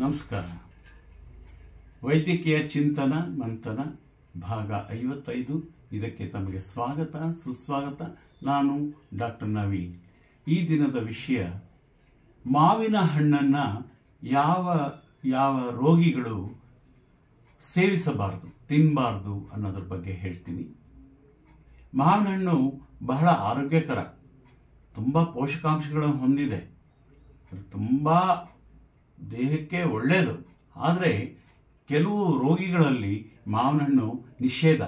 ನಮಸ್ಕಾರ. ವೈದ್ಯಕೀಯ ಚಿಂತನ ಮಂಥನ ಭಾಗ ಐವತ್ತೈದು. ಇದಕ್ಕೆ ತಮಗೆ ಸ್ವಾಗತ, ಸುಸ್ವಾಗತ. ನಾನು ಡಾಕ್ಟರ್ ನವೀನ್. ಈ ದಿನದ ವಿಷಯ, ಮಾವಿನ ಹಣ್ಣನ್ನು ಯಾವ ಯಾವ ರೋಗಿಗಳು ಸೇವಿಸಬಾರದು ತಿನ್ನಬಾರ್ದು ಅನ್ನೋದ್ರ ಬಗ್ಗೆ ಹೇಳ್ತೀನಿ. ಮಾವಿನ ಹಣ್ಣು ಬಹಳ ಆರೋಗ್ಯಕರ, ತುಂಬ ಪೋಷಕಾಂಶಗಳನ್ನು ಹೊಂದಿದೆ. ತುಂಬ ದೇಹಕ್ಕೆ ಒಳ್ಳೆಯದು ಆದರೆ ಕೆಲವು ರೋಗಿಗಳಲ್ಲಿ ಮಾವಿನ ಹಣ್ಣು ನಿಷೇಧ.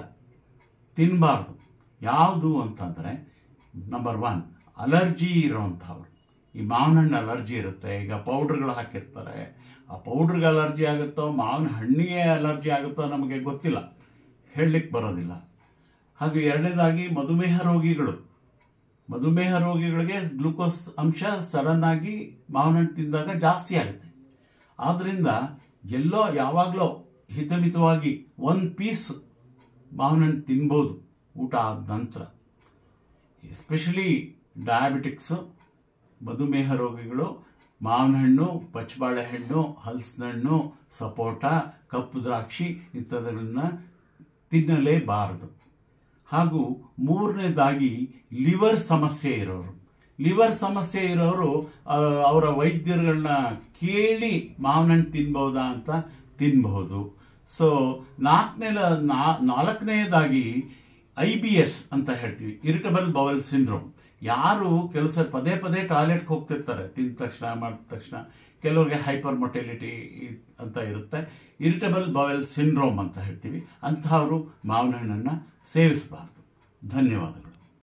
ತಿನ್ನಬಾರ್ದು ಯಾವುದು ಅಂತಂದರೆ ನಂಬರ್ ಒನ್ ಅಲರ್ಜಿ ಇರೋವಂಥವ್ರು. ಈ ಮಾವಿನ ಹಣ್ಣು ಅಲರ್ಜಿ ಇರುತ್ತೆ. ಈಗ ಪೌಡ್ರ್ಗಳು ಹಾಕಿರ್ತಾರೆ. ಆ ಪೌಡ್ರಿಗೆ ಅಲರ್ಜಿ ಆಗುತ್ತೋ ಮಾವಿನ ಹಣ್ಣಿಗೆ ಅಲರ್ಜಿ ಆಗುತ್ತೋ ನಮಗೆ ಗೊತ್ತಿಲ್ಲ. ಹೇಳಲಿಕ್ಕೆ ಬರೋದಿಲ್ಲ. ಹಾಗೆ ಎರಡನೇದಾಗಿ, ಮಧುಮೇಹ ರೋಗಿಗಳು. ಮಧುಮೇಹ ರೋಗಿಗಳಿಗೆ ಗ್ಲೂಕೋಸ್ ಅಂಶ ಸಡನ್ನಾಗಿ ಮಾವಿನಹಣ್ಣು ಮಾವಿನ ಹಣ್ಣು ತಿಂದಾಗ ಜಾಸ್ತಿ ಆಗುತ್ತೆ. ಆದ್ದರಿಂದ ಎಲ್ಲೋ ಯಾವಾಗಲೋ ಹಿತಮಿತವಾಗಿ ಒಂದು ಪೀಸ್ ಮಾವಿನ ಹಣ್ಣು ತಿನ್ಬೋದು ಊಟ ಆದ ನಂತರ. ಎಸ್ಪೆಷಲಿ ಡಯಾಬಿಟಿಕ್ಸು ಮಧುಮೇಹ ರೋಗಿಗಳು ಮಾವಿನ ಹಣ್ಣು ಪಚ್ಚಬಾಳೆಹಣ್ಣು ಹಣ್ಣು ಹಣ್ಣು ಸಪೋಟ, ಕಪ್ಪು ದ್ರಾಕ್ಷಿ ಇಂಥದ್ದನ್ನ ತಿನ್ನಲೇಬಾರದು. ಹಾಗೂ ಮೂರನೇದಾಗಿ ಲಿವರ್ ಸಮಸ್ಯೆ ಇರೋರು. ಲಿವರ್ ಸಮಸ್ಯೆ ಇರೋರು ಅವರ ವೈದ್ಯರುಗಳನ್ನ ಕೇಳಿ ಮಾವನಣ್ಣು ತಿನ್ಬಹುದಾ ಅಂತ ತಿನ್ಬಹುದು. ಸೊ ನಾಲ್ಕನೇ ನಾಲ್ಕನೇದಾಗಿ ಐ ಬಿ ಎಸ್ ಅಂತ ಹೇಳ್ತೀವಿ ಇರಿಟಬಲ್ ಬವಲ್ ಸಿಂಡ್ರೋಮ್ ಯಾರು ಕೆಲವು ಸರ್ ಪದೇ ಪದೇ ಟಾಯ್ಲೆಟ್ಗೆ ಹೋಗ್ತಿರ್ತಾರೆ, ತಿಂದ ತಕ್ಷಣ, ಮಾಡಿದ ತಕ್ಷಣ. ಕೆಲವ್ರಿಗೆ ಹೈಪರ್ ಮೊಟೆಲಿಟಿ ಅಂತ ಇರುತ್ತೆ. ಇರಿಟಬಲ್ ಬವೆಲ್ ಸಿಂಡ್ರೋಮ್ ಅಂತ ಹೇಳ್ತೀವಿ, ಅಂಥವರು ಮಾವಿನ ಹಣ್ಣನ್ನು ಸೇವಿಸಬಾರ್ದು. ಧನ್ಯವಾದಗಳು.